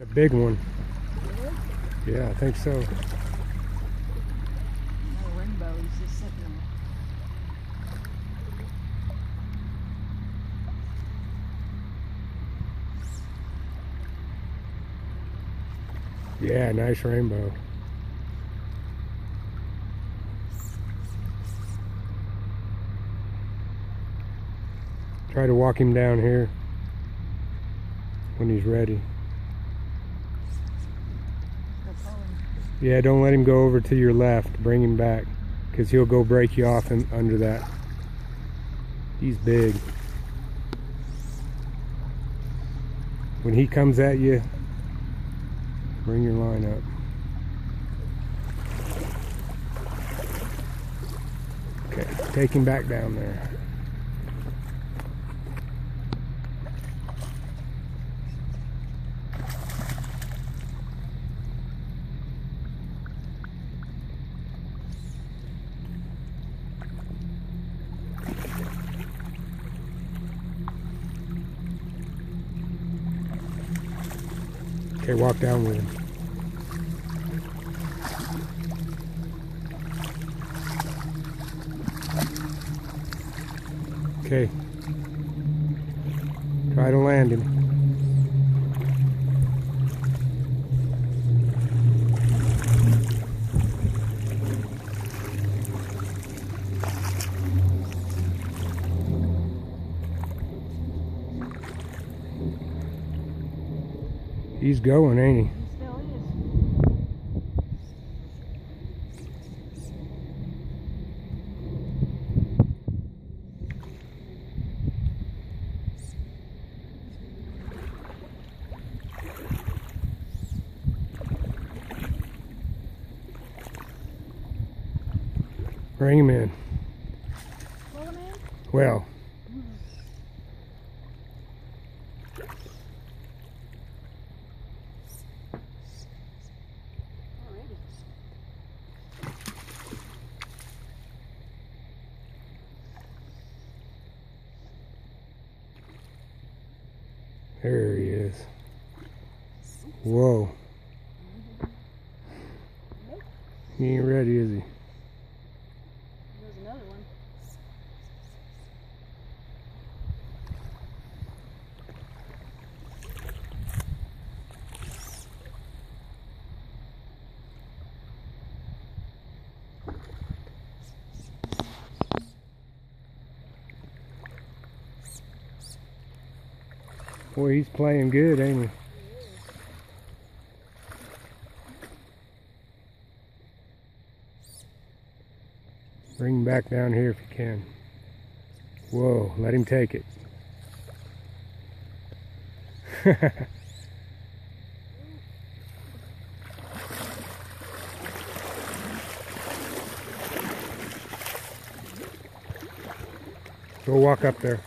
A big one. Yeah, I think so. Yeah, nice rainbow. Try to walk him down here when he's ready. Yeah, don't let him go over to your left. Bring him back because he'll go break you off in, under that. He's big. When he comes at you, bring your line up. Okay, take him back down there. Okay, walk down with him. Okay. Try to land him. He's going, ain't he? He still is. Bring him in. Well. him in? There he is. Whoa. He ain't ready, is he? Boy, he's playing good, ain't he? Bring him back down here if you can. Whoa, let him take it. Go walk up there.